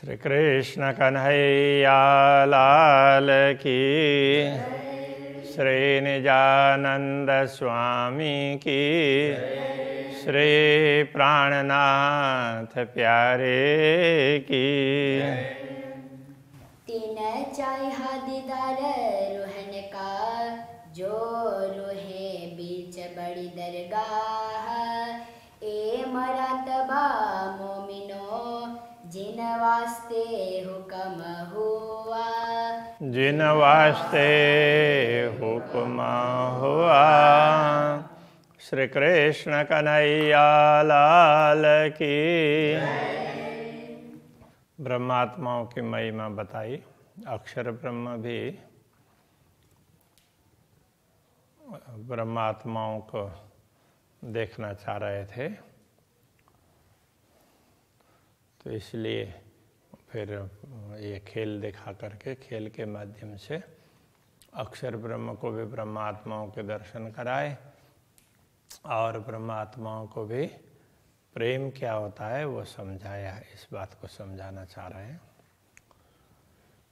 श्री कृष्ण कन्हैया लाल की श्री निजानंद स्वामी की श्री प्राणनाथ प्यारे की तीन चाहा दीदार रोहन का, जो रोहे बीच बड़ी दरगाह। ए मरातबा मोमिनो जिन वास्ते हुक्म हुआ जिन वास्ते हुक्म हुआ श्री कृष्ण कन्हैया लाल की। ब्रह्मात्माओं की महिमा बताई, अक्षर ब्रह्म भी ब्रह्मात्माओं को देखना चाह रहे थे। तो इसलिए फिर ये खेल दिखा करके खेल के माध्यम से अक्षर ब्रह्म को भी ब्रह्मात्माओं के दर्शन कराए और ब्रह्मात्माओं को भी प्रेम क्या होता है वो समझाया इस बात को समझाना चाह रहे हैं।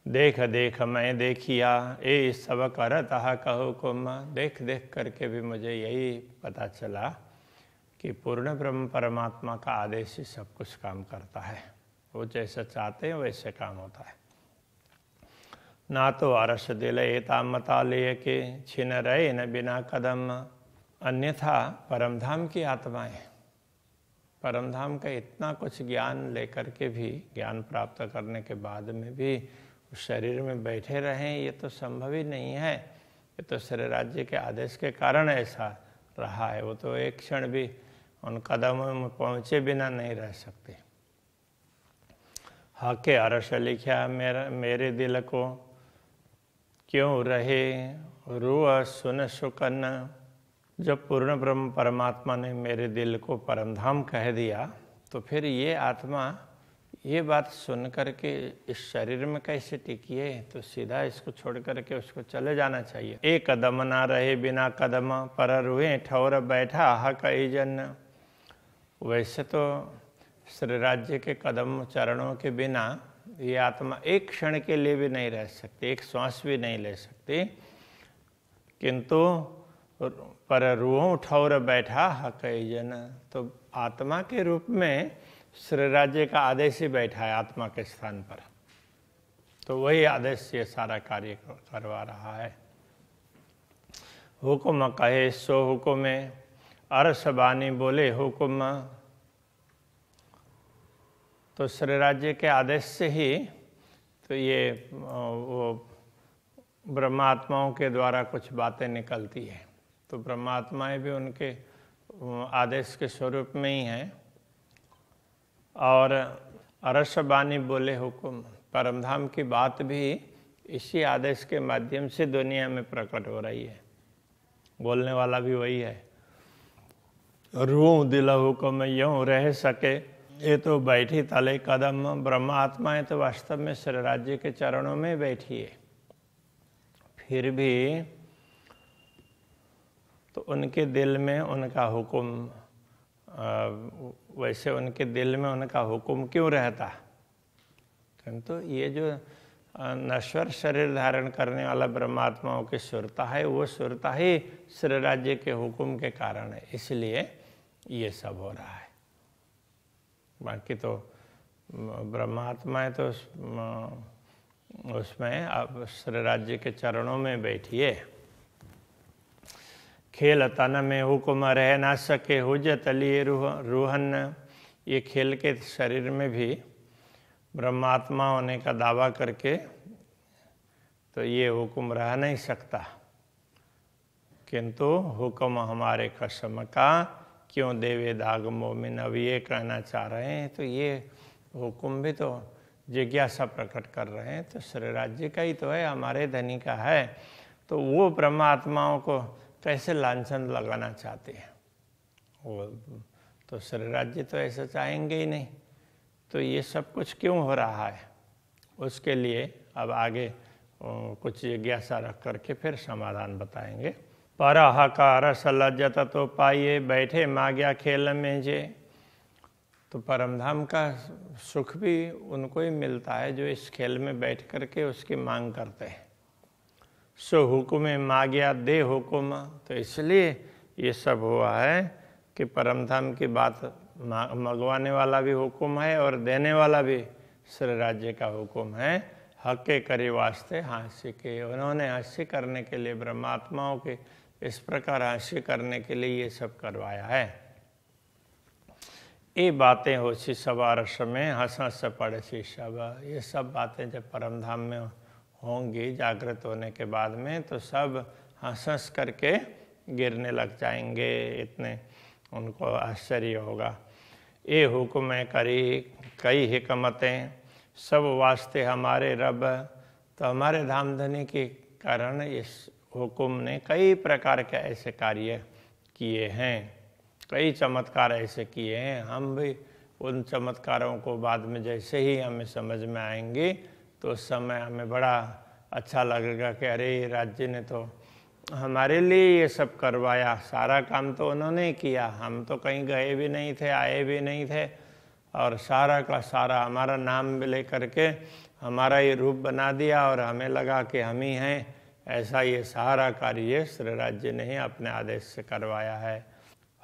देख देख, मैं देखिया, ए सब करत कहो कुम देख देख करके भी मुझे यही पता चला कि पूर्ण ब्रह्म परमात्मा का आदेश ही सब कुछ काम करता है। वो जैसा चाहते हैं, वैसे काम होता है। ना तो अरस दिल एता मता ले के छिन रहे न बिना कदम। अन्यथा परमधाम की आत्माएँ। परमधाम का इतना कुछ ज्ञान लेकर के भी, ज्ञान प्राप्त करने के बाद में भी उस शरीर में बैठे रहें, ये तो संभव ही नहीं है। ये तो शरीर राज्य के आदेश के कारण ऐसा रहा है। वो तो एक क्षण भी उन कदमों में पहुँचे बिना नहीं रह सकते। हके अरस लिखा, मेरा, मेरे दिल को क्यों रहे? रूह सुन सुकन जब पूर्ण ब्रह्म परमात्मा ने मेरे दिल को परमधाम कह दिया तो फिर ये आत्मा, ये बात सुन करके इस शरीर में कैसे टिकी है? तो सीधा इसको छोड़ करके उसको चले जाना चाहिए। एक कदम ना रहे बिना कदम, पर रुए ठौर बैठा हक कई जन वैसे तो श्री राज्य के कदम चरणों के बिना ये आत्मा एक क्षण के लिए भी नहीं रह सकती, एक श्वास भी नहीं ले सकती। किंतु पर रूहों ठौर बैठा हकई जन। तो आत्मा के रूप में श्री राज्य का आदेश ही बैठा है आत्मा के स्थान पर। तो वही आदेश ये सारा कार्य करवा रहा है। हुक्म कहे, सो हुक्म अरस बानी बोले हुक्म। तो श्री राज्य के आदेश से ही तो ये वो ब्रह्मात्माओं के द्वारा कुछ बातें निकलती है। तो ब्रह्मात्माएँ भी उनके आदेश के स्वरूप में ही हैं। और अरसबानी बोले हुक्म, परमधाम की बात भी इसी आदेश के माध्यम से दुनिया में प्रकट हो रही है। बोलने वाला भी वही है। रू दिल हुक्म यूँ रह सके, ये तो बैठी तले कदम, ब्रह्मात्माएँ तो वास्तव में श्री राज्य के चरणों में बैठी है। फिर भी तो उनके दिल में उनका हुक्म वैसे उनके दिल में उनका हुक्म क्यों रहता? किंतु ये जो नश्वर शरीर धारण करने वाला ब्रह्मात्माओं की सुरता है, वो सुरता ही श्री राज्य के हुक्म के कारण है, इसलिए ये सब हो रहा है। बाकी तो ब्रह्मात्माएँ तो उसमें अब श्री राज्य के चरणों में बैठिए खेल तन में हुक्म रह ना सके, हुजत लिए रूह, रूहन। ये खेल के शरीर में भी ब्रह्मात्मा होने का दावा करके तो ये हुक्म रह नहीं सकता। किंतु हुक्म हमारे कसम का, क्यों देवे दाग मोमिन अब ये कहना चाह रहे हैं? तो ये हुक्म भी तो जिज्ञासा प्रकट कर रहे हैं तो श्री राज्य का ही तो है, हमारे धनी का है। तो वो ब्रह्मात्माओं को कैसे लाछन लगाना चाहते हैं? वो तो श्री राज्य तो ऐसा चाहेंगे ही नहीं। तो ये सब कुछ क्यों हो रहा है? उसके लिए अब आगे कुछ जिज्ञासा रख करके फिर समाधान बताएँगे। पर हकार सलजत तो पाइए बैठे माग्या खेल में जे। तो परमधाम का सुख भी उनको ही मिलता है जो इस खेल में बैठ करके उसकी मांग करते हैं। सो हुकुम मांग्या दे हुकुम। तो इसलिए ये सब हुआ है कि परमधाम की बात मंगवाने वाला भी हुक्म है और देने वाला भी श्री राज्य का हुक्म है। हक के करी वास्ते हास्य के, उन्होंने हास्य करने के लिए, ब्रह्मात्माओं के, इस प्रकार हास्य करने के लिए ये सब करवाया है। ये बातें हो सी सवार में हंस हंस पड़े सी सब ये सब बातें जब परम धाम में होंगी, जागृत होने के बाद में तो सब हंस हंस करके गिरने लग जाएँगे। इतने उनको आश्चर्य होगा। ये हुक्म करी, कई हिकमतें, सब वास्ते हमारे रब। तो हमारे धाम धनी के कारण इस हुक्म ने कई प्रकार के ऐसे कार्य किए हैं, कई चमत्कार ऐसे किए हैं। हम भी उन चमत्कारों को बाद में जैसे ही हमें समझ में आएँगे तो उस समय हमें बड़ा अच्छा लगेगा कि अरे, राज्य ने तो हमारे लिए ये सब करवाया, सारा काम तो उन्होंने किया। हम तो कहीं गए भी नहीं थे, आए भी नहीं थे, और सारा का सारा हमारा नाम ले करके हमारा ये रूप बना दिया और हमें लगा कि हम ही हैं। ऐसा ये सारा कार्य श्री राज्य ने ही अपने आदेश से करवाया है।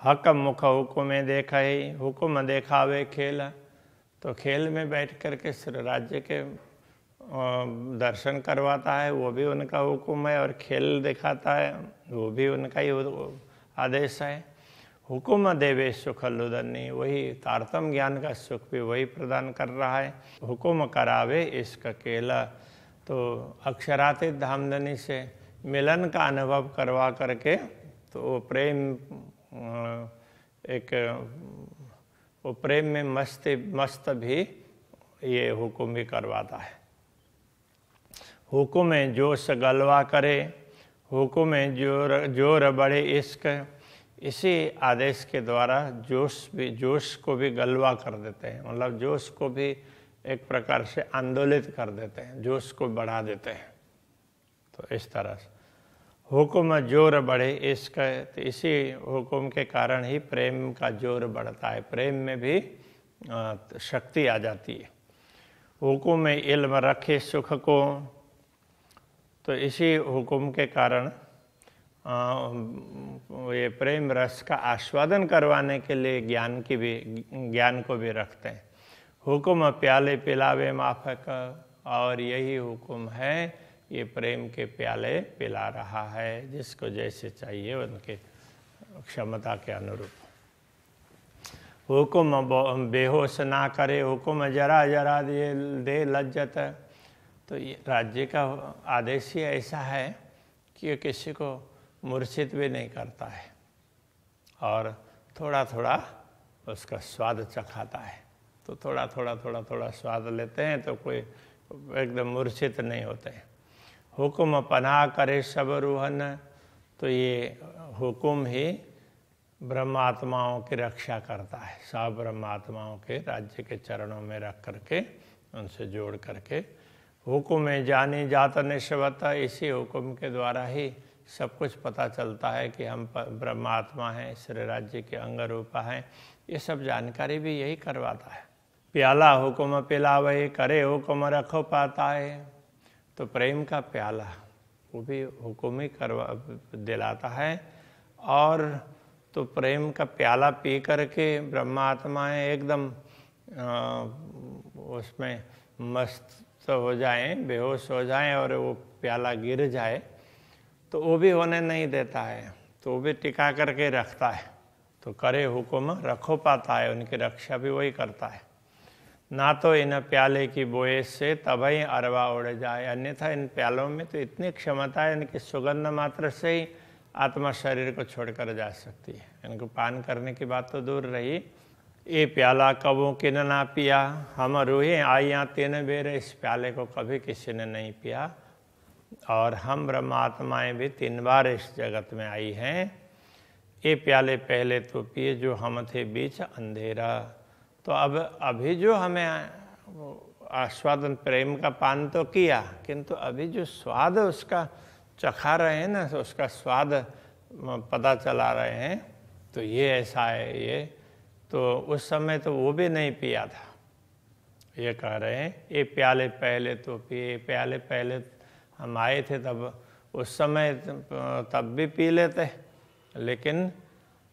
हक मुख हुक्म देखा ही, हुक्म देखावे खेल। तो खेल में बैठ करके श्री राज्य के दर्शन करवाता है, वो भी उनका हुक्म है और खेल दिखाता है, वो भी उनका ही आदेश है। हुक्म देवे सुख लुदनी वही तारतम ज्ञान का सुख भी वही प्रदान कर रहा है। हुक्म करावे इसका केला तो अक्षरातीत धामदनी से मिलन का अनुभव करवा करके तो वो प्रेम एक, वो प्रेम में मस्त मस्त भी ये हुक्म भी करवाता है। हुक्म जोश गलवा करे, हुक्म ज़ोर ज़ोर बड़े इश्क, इसी आदेश के द्वारा जोश भी, जोश को भी गलवा कर देते हैं। मतलब जोश को भी एक प्रकार से आंदोलित कर देते हैं, जोश को बढ़ा देते हैं। तो इस तरह से। हुक्म ज़ोर बढ़े इसका तो इसी हुक्म के कारण ही प्रेम का ज़ोर बढ़ता है। प्रेम में भी शक्ति आ जाती है। हुक्म इल्म रखे सुख को तो इसी हुक्म के कारण ये प्रेम रस का आस्वादन करवाने के लिए ज्ञान की भी, ज्ञान को भी रखते हैं। हुक्म प्याले पिलावे माफक, और यही हुक्म है, ये प्रेम के प्याले पिला रहा है, जिसको जैसे चाहिए उनके क्षमता के अनुरूप। हुक्म बेहोश ना करे, हुक्म जरा जरा दे दे लज्जत तो ये राज्य का आदेश ही ऐसा है कि ये किसी को मूर्छित भी नहीं करता है और थोड़ा थोड़ा उसका स्वाद चखाता है। तो थोड़ा थोड़ा थोड़ा थोड़ा स्वाद लेते हैं तो कोई एकदम मूर्छित नहीं होते हैं। हुक्म पनाह करे सब रूहन तो ये हुक्म ही ब्रह्मात्माओं की रक्षा करता है। सब ब्रह्मात्माओं के राज्य के चरणों में रख करके, उनसे जोड़ करके हुक्म में जानी जात निश्वत इसी हुक्म के द्वारा ही सब कुछ पता चलता है कि हम ब्रह्मात्मा हैं, श्री राज्य के अंग रूपा हैं। ये सब जानकारी भी यही करवाता है। प्याला हुक्म पिला वही करे हुक्म रखो पाता है तो प्रेम का प्याला, वो भी हुक्म ही करवा, दिलाता है। और तो प्रेम का प्याला पी करके ब्रह्मात्माएँ एकदम उसमें मस्त हो जाएँ, बेहोश हो जाएँ और वो प्याला गिर जाए तो वो भी होने नहीं देता है। तो वो भी टिका करके रखता है। तो करे हुक्म, रखो पाता है, उनकी रक्षा भी वही करता है। ना तो इन प्याले की बोए से तभी अरवा उड़ जाए, अन्यथा इन प्यालों में तो इतनी क्षमता है, इनकी सुगंध मात्र से ही आत्मा शरीर को छोड़कर जा सकती है। इनको पान करने की बात तो दूर रही। ये प्याला कबों किन ना पिया, हम रूहे आइया तीन बेर, इस प्याले को कभी किसी ने नहीं पिया। और हम ब्रह्मात्माएँ भी तीन बार इस जगत में आई हैं। ये प्याले पहले तो पिए जो हम थे बीच अंधेरा। तो अब, अभी जो हमें आस्वादन प्रेम का पान तो किया, किंतु अभी जो स्वाद उसका चखा रहे हैं ना, उसका स्वाद पता चला रहे हैं। तो ये ऐसा है, ये तो उस समय तो वो भी नहीं पिया था। ये कह रहे हैं, ये प्याले पहले तो पिए प्याले पहले हम आए थे तब, उस समय तब भी पी लेते। लेकिन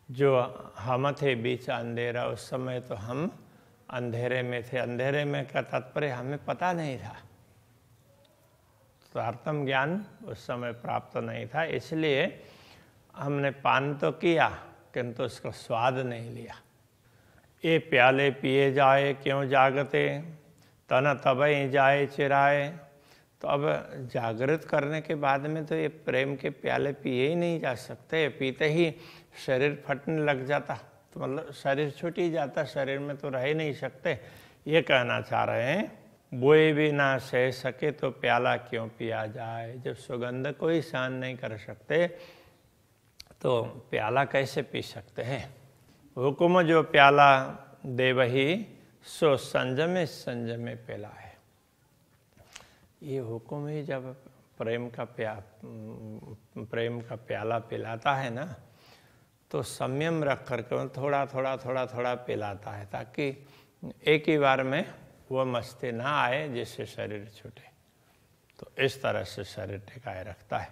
जो हम थे बीच अंधेरा, उस समय तो हम अंधेरे में थे। अंधेरे में का तात्पर्य हमें पता नहीं था। स्वार्थम ज्ञान उस समय प्राप्त नहीं था, इसलिए हमने पान तो किया, किंतु उसका स्वाद नहीं लिया। ये प्याले पिए जाए क्यों जागते तन तब ही जाए चिराए तो अब जागृत करने के बाद में तो ये प्रेम के प्याले पिए ही नहीं जा सकते पीते ही शरीर फटने लग जाता तो मतलब शरीर छूट ही जाता शरीर में तो रह ही नहीं सकते ये कहना चाह रहे हैं बोए भी ना सह सके तो प्याला क्यों पिया जाए जब सुगंध को ही सहन नहीं कर सकते तो प्याला कैसे पी सकते हैं हुक्म जो प्याला दे वही सो संजमे संजमे पिला है। ये हुक्म ही जब प्रेम का प्या प्रेम का प्याला पिलाता है ना तो संयम रख करके थोड़ा थोड़ा थोड़ा थोड़ा पिलाता है, ताकि एक ही बार में वह मस्ती ना आए जिससे शरीर छूटे। तो इस तरह से शरीर टिकाए रखता है।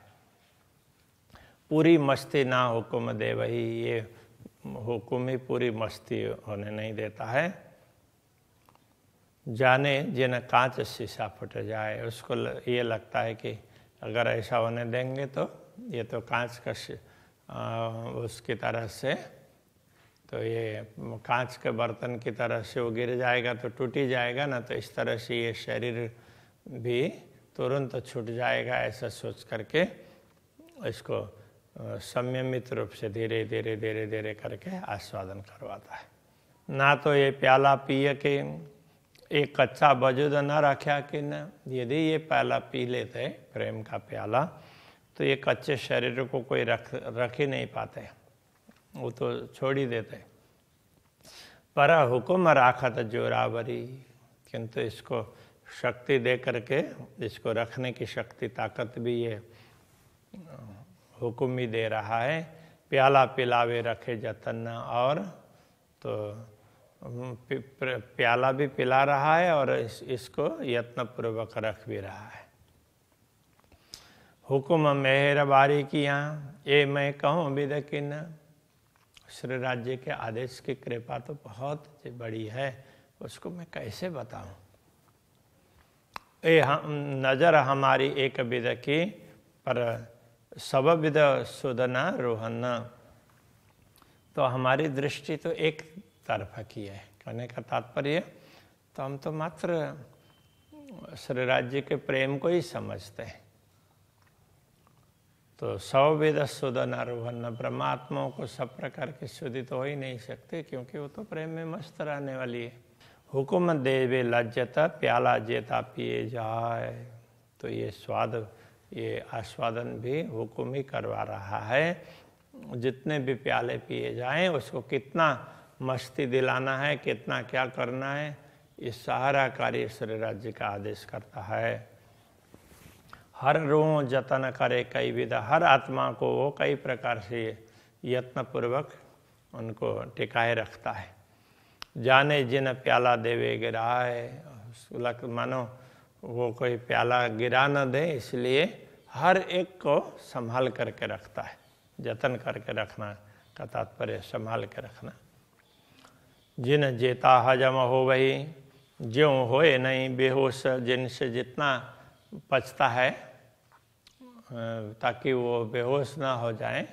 पूरी मस्ती ना हुक्म दे वही ये हुक्म ही पूरी मस्ती होने नहीं देता है। जाने जिन कांच शीशा फट जाए, उसको ये लगता है कि अगर ऐसा होने देंगे तो ये तो कांच का उसकी तरह से तो ये कांच के बर्तन की तरह से वो गिर जाएगा तो टूट ही जाएगा, ना तो इस तरह से ये शरीर भी तुरंत छूट जाएगा, ऐसा सोच करके इसको संयमित रूप से धीरे धीरे धीरे धीरे करके आस्वादन करवाता है। ना तो ये प्याला पिए के एक कच्चा वजूद न रखा कि न। यदि ये प्याला पी लेते, प्रेम का प्याला तो ये कच्चे शरीर को कोई रख रख ही नहीं पाते। वो तो छोड़ ही देते। पर हुक्म राखत जोरावरी, किंतु इसको शक्ति दे करके इसको रखने की शक्ति, ताकत भी ये हुक्म ही दे रहा है। प्याला पिलावे रखे जतन और तो प्याला भी पिला रहा है और इस, इसको यत्न पूर्वक रख भी रहा है। हुक्म मेहरबारी की यहाँ ये मैं कहूँ विद किन? श्री राज्य के आदेश की कृपा तो बहुत बड़ी है उसको मैं कैसे बताऊँ? ये हम नज़र हमारी एक विद की पर सब विद सुदना रोहन तो हमारी दृष्टि तो एक तरफा की है, कहने का तात्पर्य तो हम तो मात्र श्री राज्य के प्रेम को ही समझते हैं। तो सौ वेद सुदन आरोहन ब्रह्मात्माओं को सब प्रकार की शुद्धि तो हो ही नहीं सकते, क्योंकि वो तो प्रेम में मस्त रहने वाली है। हुकुम देवे लज्जता प्याला जेता पिए जाए तो ये स्वाद ये आस्वादन भी हुक्म ही करवा रहा है। जितने भी प्याले पिए जाएँ, उसको कितना मस्ती दिलाना है, कितना क्या करना है, ये सारा कार्य श्री राज्य का आदेश करता है। हर रो जतन करे कई विधा, हर आत्मा को वो कई प्रकार से यत्न पूर्वक उनको टिकाए रखता है। जाने जिन प्याला देवे गिरा गिराए मानो वो कोई प्याला गिरा न दे, इसलिए हर एक को संभाल करके रखता है। जतन करके रखना, का तात्पर्य संभाल के रखना। जिन जेता हजम हो वही, ज्यों होए नहीं बेहोश, जिनसे जितना पचता है ताकि वो बेहोश ना हो जाए,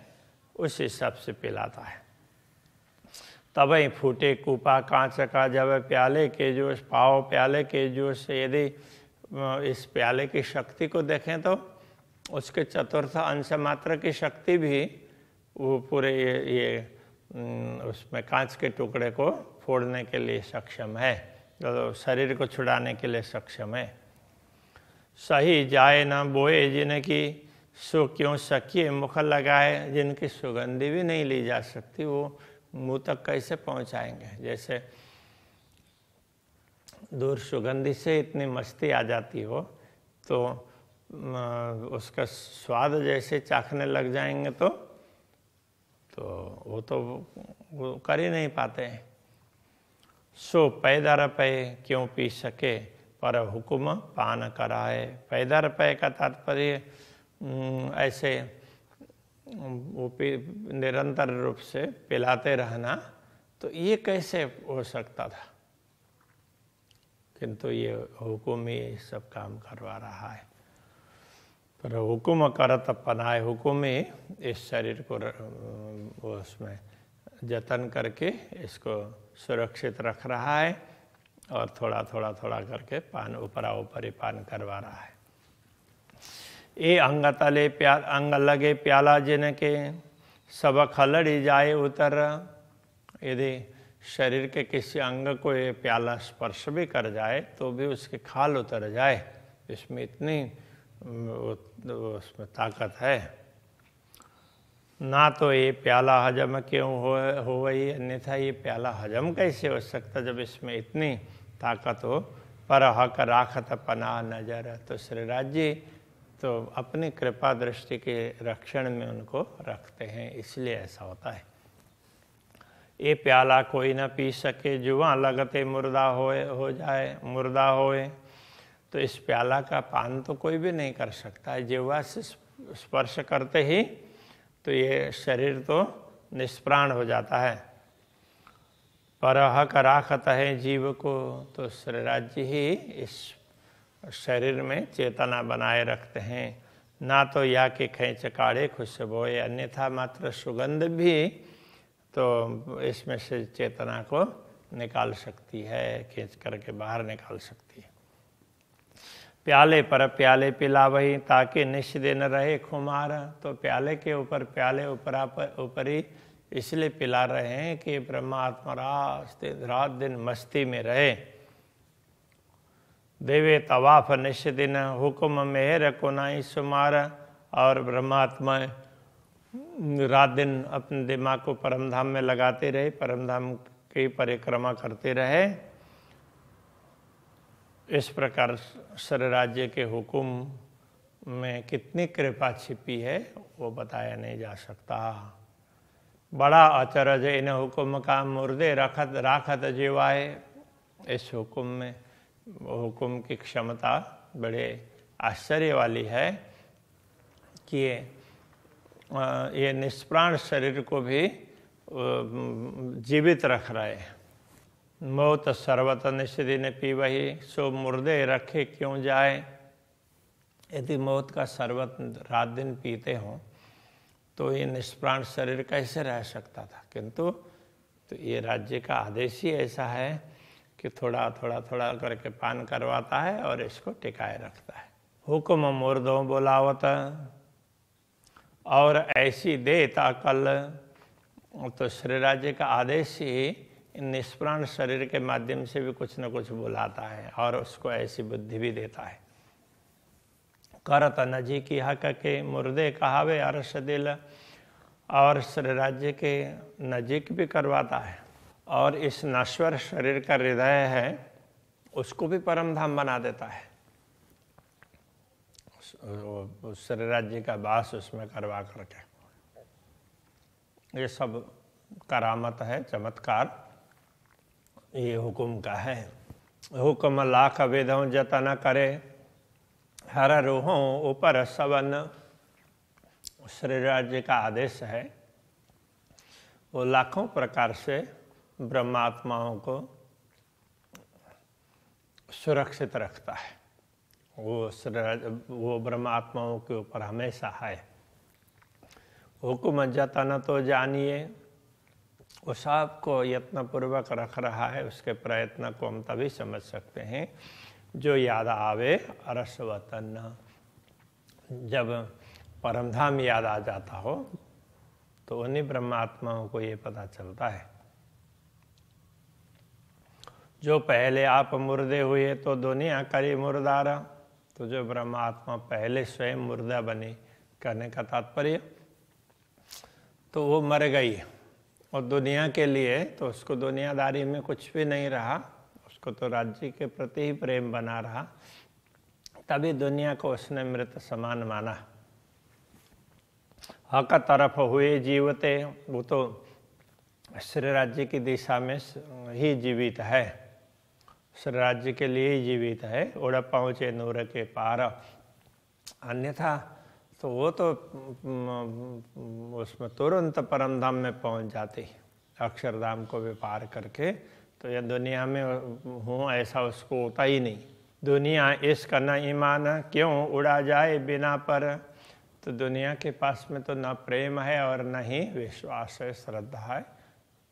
उस हिसाब से पिलाता है। तब ही फूटे कूपा कांच का जब प्याले के जोश पाओ प्याले के जोश यदि इस प्याले की शक्ति को देखें तो उसके चतुर्थ अंश मात्र की शक्ति भी वो पूरे ये, ये उसमें कांच के टुकड़े को फोड़ने के लिए सक्षम है तो शरीर को छुड़ाने के लिए सक्षम है। सही जाए ना बोए जिनकी सो क्यों सकिए मुख लगाए जिनकी सुगंधी भी नहीं ली जा सकती वो मुँह तक कैसे पहुंचाएँगे? जैसे दूर सुगंधी से इतनी मस्ती आ जाती हो तो उसका स्वाद जैसे चाखने लग जाएँगे तो तो वो तो वो कर ही नहीं पाते सो पैदर पे क्यों पी सके? पर हुक्म पान कराए। पैदर पे का तात्पर्य ऐसे, वो निरंतर रूप से पिलाते रहना तो ये कैसे हो सकता था? किंतु ये हुक्म ही सब काम करवा रहा है। पर हुक्म करत पनाए हुक्म ही इस शरीर को उसमें जतन करके इसको सुरक्षित रख रहा है और थोड़ा थोड़ा थोड़ा करके पान ऊपरा ऊपरी पान करवा रहा है। ए अंग तले प्या अंग लगे प्याला जिनके, सबक हलड़ी जाए उतर। यदि शरीर के किसी अंग को ये प्याला स्पर्श भी कर जाए तो भी उसकी खाल उतर जाए। इसमें इतनी उसमें ताकत है। ना तो ये प्याला हजम क्यों हो हो गई, अन्यथा ये प्याला हजम कैसे हो सकता जब इसमें इतनी ताकत हो? पर हक राखत पना नज़र। तो श्री राज्य तो अपनी कृपा दृष्टि के रक्षण में उनको रखते हैं, इसलिए ऐसा होता है। ये प्याला कोई ना पी सके जुआ लगते मुर्दा होए, हो जाए, मुर्दा होए। तो इस प्याला का पान तो कोई भी नहीं कर सकता। है जीवा से स्पर्श करते ही तो ये शरीर तो निष्प्राण हो जाता है। पर हक राखत है जीव को तो श्रीराज्य ही इस शरीर में चेतना बनाए रखते हैं। ना तो या के खेच काड़े खुशबोए, अन्यथा मात्र सुगंध भी तो इसमें से चेतना को निकाल सकती है, खींच करके बाहर निकाल सकती है। प्याले पर प्याले पिला वही ताकि निष्दिन रहे खुमार। तो प्याले के ऊपर प्याले ऊपरा ऊपरी इसलिए पिला रहे हैं कि ब्रह्मात्मा रात दिन मस्ती में रहे। देवे तवाफ निश्चिन हुक्म मेहर कोनाई सुमार। और ब्रह्मात्मा रात दिन अपने दिमाग को परम धाम में लगाते रहे परम धाम की परिक्रमा करते रहे। इस प्रकार सर राज्य के हुक्म में कितनी कृपा छिपी है, वो बताया नहीं जा सकता। बड़ा अचरज इन हुक्म का मुर्दे रखत, राखत जीवाए। इस हुक्म में, हुक्म की क्षमता बड़े आश्चर्य वाली है कि ये निष्प्राण शरीर को भी जीवित रख रहे हैं। मौत सर्वत निश्चित ने पी वही सो मुर्दे रखे क्यों जाए? यदि मौत का शरबत रात दिन पीते हों तो ये निष्प्राण शरीर कैसे रह सकता था? किंतु तो ये राज्य का आदेश ही ऐसा है कि थोड़ा थोड़ा थोड़ा करके पान करवाता है और इसको टिकाए रखता है। हुक्म मुर्दों बोलावत और ऐसी देता कल तो श्री राज्य का आदेश ही निष्प्राण शरीर के माध्यम से भी कुछ न कुछ बुलाता है और उसको ऐसी बुद्धि भी देता है। करत नजी की हक के मुर्दे कहावे अरस दिल और श्री राज्य के नजीक भी करवाता है। और इस नश्वर शरीर का हृदय है, उसको भी परम धाम बना देता है। उस जी का वास उसमें करवा करके। ये सब करामत है, चमत्कार। ये हुक्म का है। हुक्म लाख वेदों जतन करे, हर रूहों ऊपर सवन। श्रीराज जी का आदेश है, वो लाखों प्रकार से ब्रह्मात्माओं को सुरक्षित रखता है। वो वो ब्रह्मात्माओं के ऊपर हमेशा है। हुक्म जतन तो जानिए, वो सबको यत्नपूर्वक रख रहा है, उसके प्रयत्न को हम तभी समझ सकते हैं, जो याद आवे अरस वतन जब परमधाम याद आ जाता हो तो उन्हीं ब्रह्मात्माओं को ये पता चलता है। जो पहले आप मुर्दे हुए तो दुनिया करी मुर्दारा। तो जो ब्रह्मात्मा पहले स्वयं मुर्दा बने करने का तात्पर्य तो वो मर गई। और दुनिया के लिए तो उसको दुनियादारी में कुछ भी नहीं रहा, उसको तो राज्य के प्रति ही प्रेम बना रहा। तभी दुनिया को उसने मृत समान माना। हक तरफ़ हुए जीवते, वो तो श्री राज्य की दिशा में ही जीवित है। राज्य के लिए ही जीवित है। उड़ पहुँचे नूर के पार। अन्यथा तो वो तो उसमें तुरंत परम धाम में पहुँच जाते। अक्षरधाम को भी पार करके तो यह दुनिया में हूँ ऐसा उसको होता ही नहीं। दुनिया इसका न ईमान क्यों उड़ा जाए बिना पर? तो दुनिया के पास में तो न प्रेम है और न ही विश्वास है, श्रद्धा है।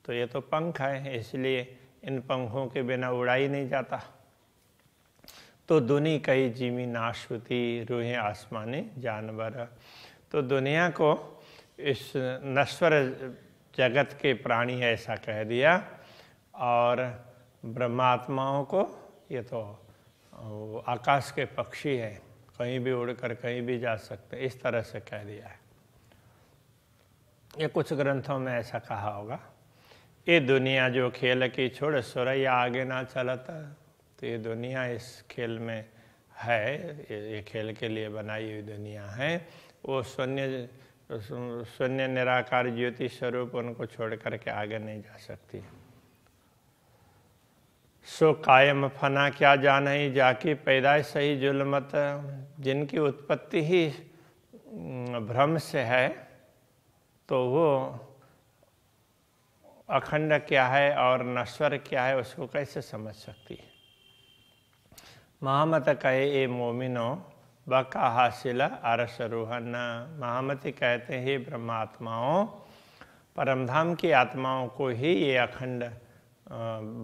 तो ये तो पंख है, इसलिए इन पंखों के बिना उड़ा ही नहीं जाता। तो दुनी कई जीवी नाश्वती रूहें आसमानी जानवर। तो दुनिया को इस नश्वर जगत के प्राणी ऐसा कह दिया, और ब्रह्मात्माओं को ये तो आकाश के पक्षी है, कहीं भी उड़कर कहीं भी जा सकते इस तरह से कह दिया है। ये कुछ ग्रंथों में ऐसा कहा होगा। ये दुनिया जो खेल की, छोड़ सुरैया आगे ना चलता। तो ये दुनिया इस खेल में है, ये खेल के लिए बनाई हुई दुनिया है। वो शून्य शून्य निराकार ज्योति स्वरूप उनको छोड़ करके आगे नहीं जा सकती। सो कायम फना क्या जान ही, जाकी पैदाइश सही जुलमत। जिनकी उत्पत्ति ही भ्रम से है तो वो अखंड क्या है और नश्वर क्या है, उसको कैसे समझ सकती है? महामत कहे, ए मोमिनो बका हासिल अरस रूहन। महामती कहते हैं ब्रह्मात्माओं, परमधाम की आत्माओं को ही ये अखंड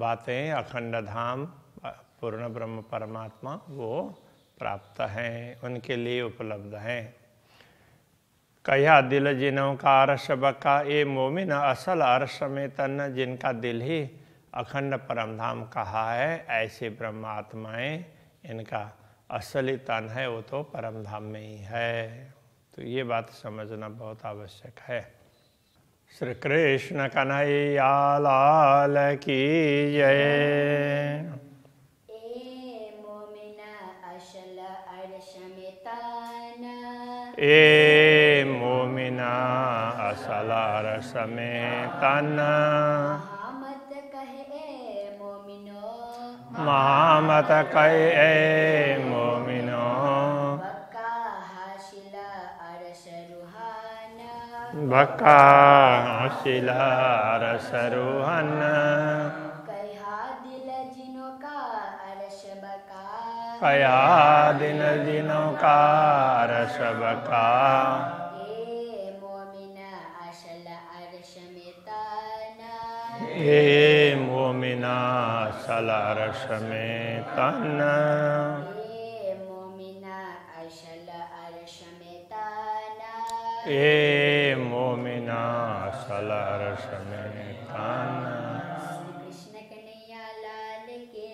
बातें, अखंड धाम, पूर्ण ब्रह्म परमात्मा वो प्राप्त हैं, उनके लिए उपलब्ध हैं। कया दिल जिनों का अरस बका ए मोमिन असल अरस में तन जिनका दिल ही अखंड परमधाम कहा है ऐसे ब्रह्मात्माएँ इनका असली तन है वो तो परम धाम में ही है। तो ये बात समझना बहुत आवश्यक है। श्री कृष्ण कन्हैया लाल की जय। ए વિના અસલા રસમે તના මහාමත කයි ඒ මොමිනෝ බකා අශිලා රසරුහන්න කයාදින ජිනෝකාරශබකා हे मोमिना सलारस में तन ए मोमिना सलारस में तन कृष्ण कन्हैया लाल के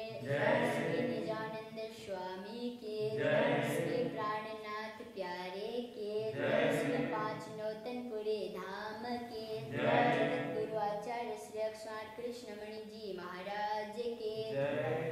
स्वाद कृष्ण मणि जी महाराज के। जय।